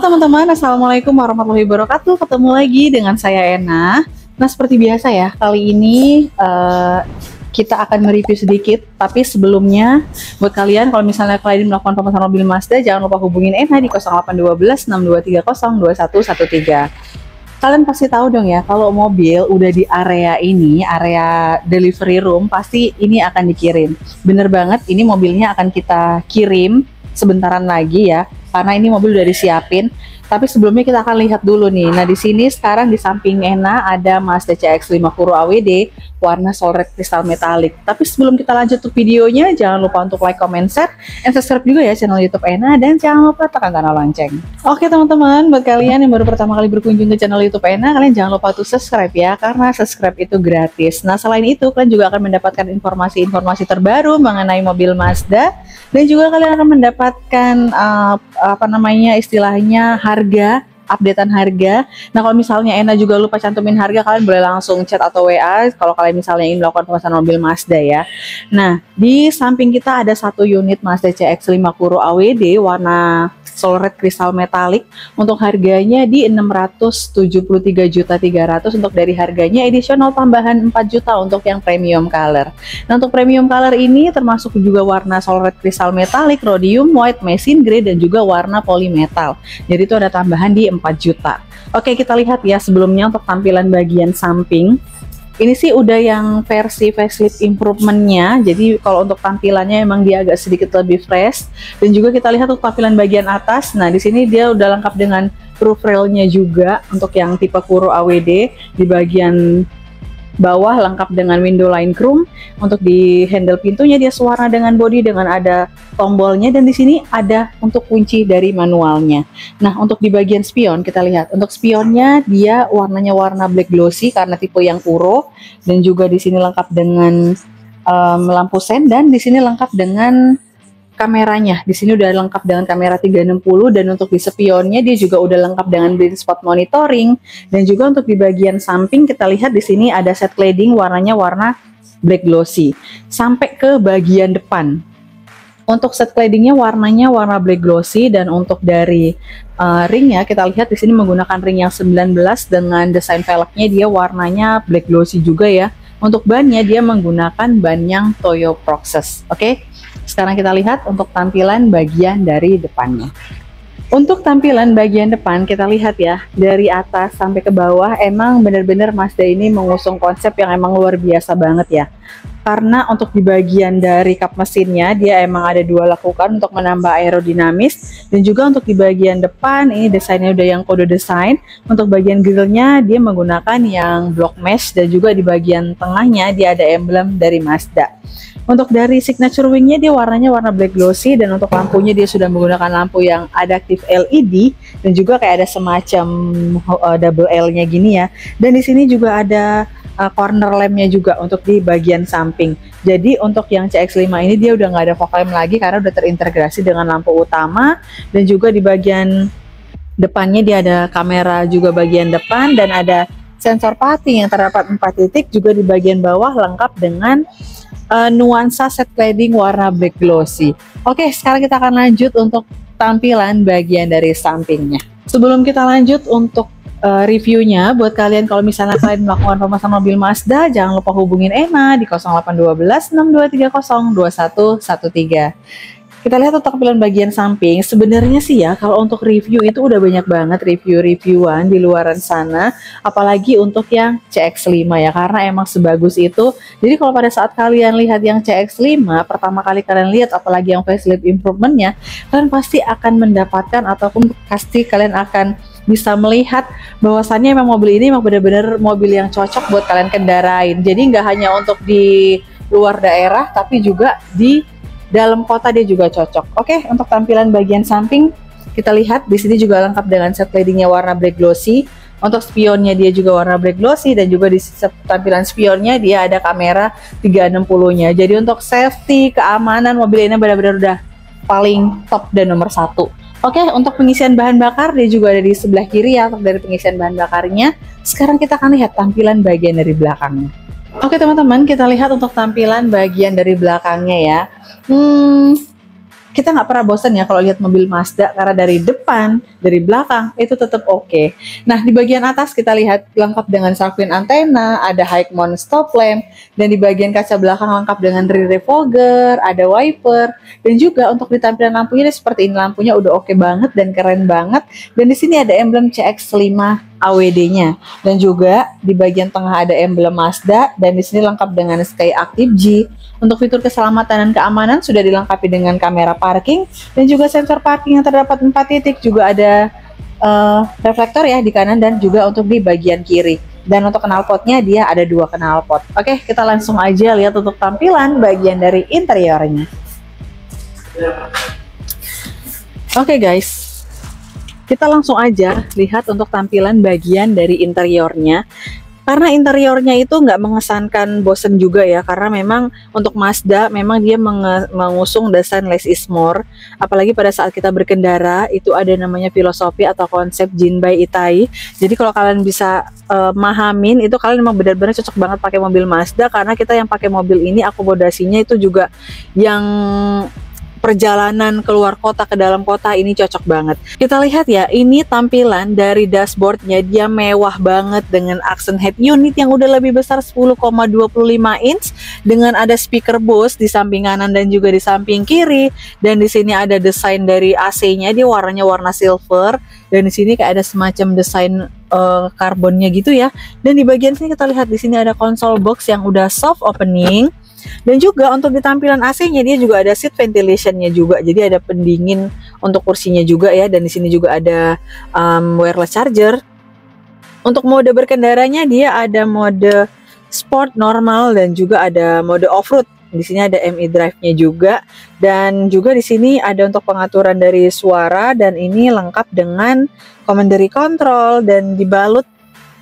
teman-teman, Assalamualaikum warahmatullahi wabarakatuh. Ketemu lagi dengan saya Ena. Nah seperti biasa ya, kali ini uh, kita akan mereview sedikit. Tapi sebelumnya, buat kalian kalau misalnya kalian melakukan pemesanan mobil Mazda Jangan lupa hubungin Ena di 0812 6230 2113 Kalian pasti tahu dong ya, kalau mobil udah di area ini, area delivery room, pasti ini akan dikirim. Bener banget, ini mobilnya akan kita kirim sebentaran lagi ya karena ini mobil udah disiapin. Tapi sebelumnya kita akan lihat dulu nih. Nah, di sini sekarang di samping Ena ada Mazda CX-5 Kuro AWD warna soul red kristal metalik. Tapi sebelum kita lanjut ke videonya, jangan lupa untuk like, comment, share, dan subscribe juga ya channel YouTube Ena dan jangan lupa tekan tombol lonceng. Oke teman-teman, buat kalian yang baru pertama kali berkunjung ke channel YouTube Ena, kalian jangan lupa untuk subscribe ya, karena subscribe itu gratis. Nah, selain itu, kalian juga akan mendapatkan informasi-informasi terbaru mengenai mobil Mazda dan juga kalian akan mendapatkan uh, apa namanya istilahnya harga updatean harga. Nah kalau misalnya Ena juga lupa cantumin harga, kalian boleh langsung chat atau WA kalau kalian misalnya ingin melakukan pemesanan mobil Mazda ya. Nah di samping kita ada satu unit Mazda CX-5 Kuro AWD warna soul red kristal metalik untuk harganya di 673 juta 300 untuk dari harganya additional tambahan 4 juta untuk yang premium color. Nah untuk premium color ini termasuk juga warna soul red kristal metalik, rhodium white, mesin grey dan juga warna polymetal. Jadi itu ada tambahan di 4 juta. Oke kita lihat ya sebelumnya untuk tampilan bagian samping ini sih udah yang versi facelift improvementnya. Jadi kalau untuk tampilannya emang dia agak sedikit lebih fresh. Dan juga kita lihat untuk tampilan bagian atas. Nah di sini dia udah lengkap dengan roof railnya juga untuk yang tipe Kuro AWD di bagian bawah lengkap dengan window line chrome. Untuk di handle pintunya dia sewarna dengan body dengan ada tombolnya dan di sini ada untuk kunci dari manualnya. Nah untuk di bagian spion kita lihat. Untuk spionnya dia warnanya warna black glossy karena tipe yang puro. Dan juga di sini lengkap dengan um, lampu sen dan di sini lengkap dengan kameranya. Di sini udah lengkap dengan kamera 360 dan untuk di spionnya dia juga udah lengkap dengan blind spot monitoring dan juga untuk di bagian samping kita lihat di sini ada set cladding warnanya warna black glossy sampai ke bagian depan. Untuk set claddingnya warnanya warna black glossy dan untuk dari uh, ringnya kita lihat di sini menggunakan ring yang 19 dengan desain velgnya dia warnanya black glossy juga ya. Untuk bannya dia menggunakan ban yang Toyo Proxes. Oke. Okay? Sekarang kita lihat untuk tampilan bagian dari depannya. Untuk tampilan bagian depan kita lihat ya dari atas sampai ke bawah emang benar-benar Mazda ini mengusung konsep yang emang luar biasa banget ya. Karena untuk di bagian dari kap mesinnya dia emang ada dua lakukan untuk menambah aerodinamis. Dan juga untuk di bagian depan ini desainnya udah yang kode desain. Untuk bagian grillnya dia menggunakan yang block mesh. Dan juga di bagian tengahnya dia ada emblem dari Mazda untuk dari signature wingnya dia warnanya warna black glossy dan untuk lampunya dia sudah menggunakan lampu yang adaptif LED dan juga kayak ada semacam uh, double L nya gini ya dan di sini juga ada uh, corner lampnya juga untuk di bagian samping. Jadi untuk yang CX-5 ini dia udah nggak ada fog lamp lagi karena udah terintegrasi dengan lampu utama dan juga di bagian depannya dia ada kamera juga bagian depan dan ada sensor pati yang terdapat empat titik juga di bagian bawah lengkap dengan uh, nuansa set cladding warna black glossy. Oke, sekarang kita akan lanjut untuk tampilan bagian dari sampingnya. Sebelum kita lanjut untuk uh, reviewnya buat kalian kalau misalnya kalian melakukan pemesanan mobil Mazda jangan lupa hubungin Emma di 0812 6230 2113 kita lihat untuk tampilan bagian samping. Sebenarnya sih ya kalau untuk review itu udah banyak banget review-reviewan di luaran sana. Apalagi untuk yang CX-5 ya karena emang sebagus itu. Jadi kalau pada saat kalian lihat yang CX-5 pertama kali kalian lihat apalagi yang facelift improvementnya kalian pasti akan mendapatkan ataupun pasti kalian akan bisa melihat bahwasannya memang mobil ini memang benar-benar mobil yang cocok buat kalian kendarain. Jadi nggak hanya untuk di luar daerah, tapi juga di dalam kota dia juga cocok. Oke, untuk tampilan bagian samping kita lihat di sini juga lengkap dengan set leadingnya warna black glossy. Untuk spionnya dia juga warna black glossy dan juga di tampilan spionnya dia ada kamera 360-nya. Jadi untuk safety, keamanan mobil ini benar-benar udah paling top dan nomor satu. Oke, untuk pengisian bahan bakar dia juga ada di sebelah kiri ya dari pengisian bahan bakarnya. Sekarang kita akan lihat tampilan bagian dari belakangnya. Oke teman-teman, kita lihat untuk tampilan bagian dari belakangnya ya. Hmm, kita nggak pernah bosan ya kalau lihat mobil Mazda karena dari depan, dari belakang itu tetap oke. Okay. Nah di bagian atas kita lihat lengkap dengan Sarquin antena, ada high mount stop lamp, dan di bagian kaca belakang lengkap dengan rear defogger, ada wiper, dan juga untuk di tampilan lampunya seperti ini lampunya udah oke okay banget dan keren banget. Dan di sini ada emblem CX5 AWD-nya dan juga di bagian tengah ada emblem Mazda dan di sini lengkap dengan Sky Active G untuk fitur keselamatan dan keamanan sudah dilengkapi dengan kamera parking dan juga sensor parking yang terdapat 4 titik juga ada uh, reflektor ya di kanan dan juga untuk di bagian kiri. Dan untuk knalpotnya dia ada dua knalpot. Oke, kita langsung aja lihat untuk tampilan bagian dari interiornya. Oke guys, kita langsung aja lihat untuk tampilan bagian dari interiornya karena interiornya itu nggak mengesankan bosen juga ya karena memang untuk Mazda memang dia mengusung desain less is more. Apalagi pada saat kita berkendara itu ada namanya filosofi atau konsep Jinbai Itai. Jadi kalau kalian bisa uh, mahamin itu kalian memang benar-benar cocok banget pakai mobil Mazda. Karena kita yang pakai mobil ini akomodasinya itu juga yang perjalanan keluar kota ke dalam kota ini cocok banget. Kita lihat ya, ini tampilan dari dashboardnya. Dia mewah banget dengan accent head unit yang udah lebih besar 10,25 inch dengan ada speaker Bose di samping kanan dan juga di samping kiri. Dan di sini ada desain dari AC-nya dia warnanya warna silver. Dan di sini kayak ada semacam desain uh, karbonnya gitu ya. Dan di bagian sini kita lihat di sini ada console box yang udah soft opening dan juga untuk di tampilan AC-nya dia juga ada seat ventilation-nya juga. Jadi ada pendingin untuk kursinya juga ya dan di sini juga ada um, wireless charger. Untuk mode berkendaranya dia ada mode sport normal dan juga ada mode off-road. Di sini ada MI drive-nya juga dan juga di sini ada untuk pengaturan dari suara dan ini lengkap dengan commandery control dan dibalut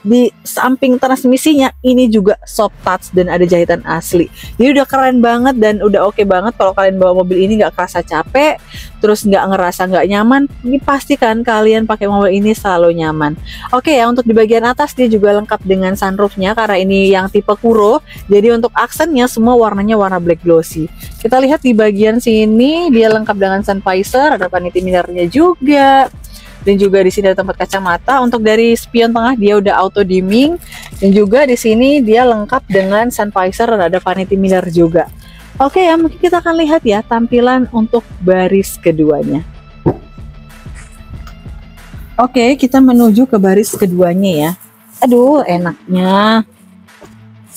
di samping transmisinya ini juga soft touch dan ada jahitan asli. Jadi udah keren banget dan udah oke okay banget kalau kalian bawa mobil ini nggak kerasa capek terus nggak ngerasa nggak nyaman ini pastikan kalian pakai mobil ini selalu nyaman. Oke okay, ya untuk di bagian atas dia juga lengkap dengan sunroofnya karena ini yang tipe kuro. Jadi untuk aksennya semua warnanya warna black glossy. Kita lihat di bagian sini dia lengkap dengan sun visor ada vanity mirrornya juga dan juga di sini ada tempat kacamata. Untuk dari spion tengah dia udah auto dimming dan juga di sini dia lengkap dengan sun visor dan ada vanity mirror juga. Oke ya, mungkin kita akan lihat ya tampilan untuk baris keduanya. Oke, kita menuju ke baris keduanya ya. Aduh, enaknya.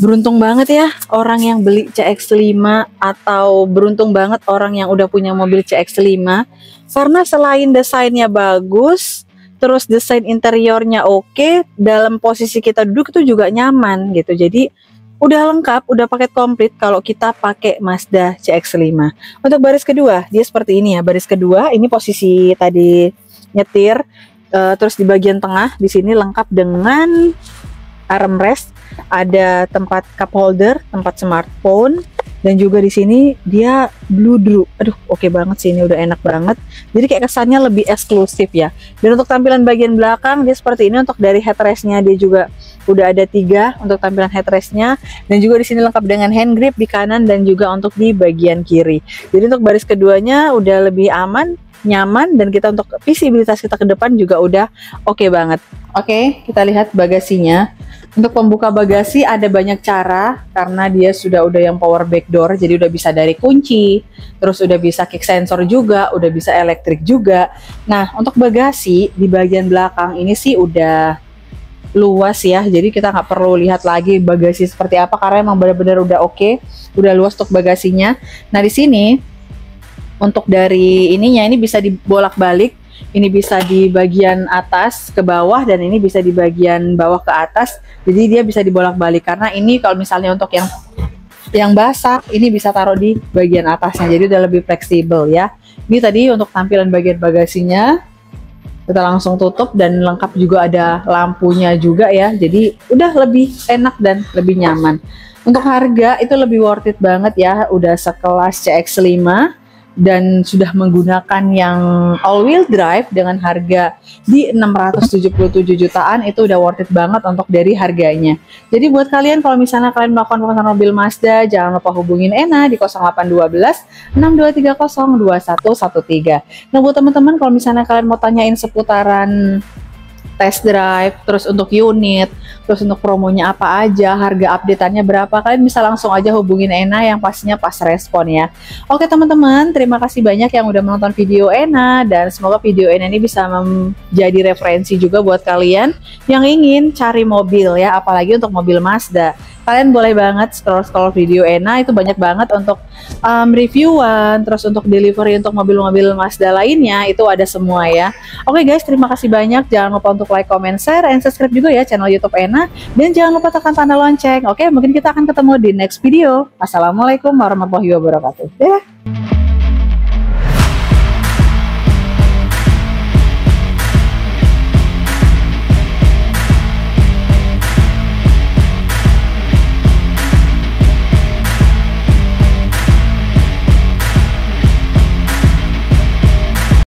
Beruntung banget ya orang yang beli CX-5 atau beruntung banget orang yang udah punya mobil CX-5 karena selain desainnya bagus, terus desain interiornya oke, dalam posisi kita duduk itu juga nyaman gitu. Jadi udah lengkap, udah paket komplit kalau kita pakai Mazda CX-5. Untuk baris kedua, dia seperti ini ya. Baris kedua ini posisi tadi nyetir, uh, terus di bagian tengah di sini lengkap dengan armrest ada tempat cup holder, tempat smartphone, dan juga di sini dia blue drew. Aduh, oke okay banget sih ini udah enak banget. Jadi kayak kesannya lebih eksklusif ya. Dan untuk tampilan bagian belakang dia seperti ini untuk dari headrestnya dia juga udah ada tiga untuk tampilan headrestnya dan juga di sini lengkap dengan hand grip di kanan dan juga untuk di bagian kiri. Jadi untuk baris keduanya udah lebih aman, nyaman dan kita untuk visibilitas kita ke depan juga udah oke okay banget. Oke, okay, kita lihat bagasinya. Untuk pembuka bagasi ada banyak cara karena dia sudah udah yang power back door jadi udah bisa dari kunci, terus udah bisa kick sensor juga, udah bisa elektrik juga. Nah, untuk bagasi di bagian belakang ini sih udah luas ya. Jadi kita nggak perlu lihat lagi bagasi seperti apa karena emang benar-benar udah oke, okay, udah luas untuk bagasinya. Nah, di sini untuk dari ininya ini bisa dibolak-balik ini bisa di bagian atas ke bawah dan ini bisa di bagian bawah ke atas. Jadi dia bisa dibolak-balik karena ini kalau misalnya untuk yang yang basah ini bisa taruh di bagian atasnya. Jadi udah lebih fleksibel ya. Ini tadi untuk tampilan bagian bagasinya kita langsung tutup dan lengkap juga ada lampunya juga ya. Jadi udah lebih enak dan lebih nyaman. Untuk harga itu lebih worth it banget ya. Udah sekelas CX5 dan sudah menggunakan yang all wheel drive dengan harga di 677 jutaan itu udah worth it banget untuk dari harganya. Jadi buat kalian kalau misalnya kalian melakukan pemesanan mobil Mazda jangan lupa hubungin Ena di 0812 6230 2113. Nah buat teman-teman kalau misalnya kalian mau tanyain seputaran test drive, terus untuk unit, terus untuk promonya apa aja, harga updateannya berapa, kalian bisa langsung aja hubungin Ena yang pastinya pas respon ya. Oke teman-teman, terima kasih banyak yang udah menonton video Ena dan semoga video Ena ini bisa menjadi referensi juga buat kalian yang ingin cari mobil ya, apalagi untuk mobil Mazda kalian boleh banget scroll-scroll video Ena itu banyak banget untuk um, reviewan, terus untuk delivery untuk mobil-mobil Mazda lainnya itu ada semua ya. Oke okay guys, terima kasih banyak. Jangan lupa untuk like, comment, share, and subscribe juga ya channel YouTube Ena dan jangan lupa tekan tanda lonceng. Oke, okay, mungkin kita akan ketemu di next video. Assalamualaikum warahmatullahi wabarakatuh. Ya.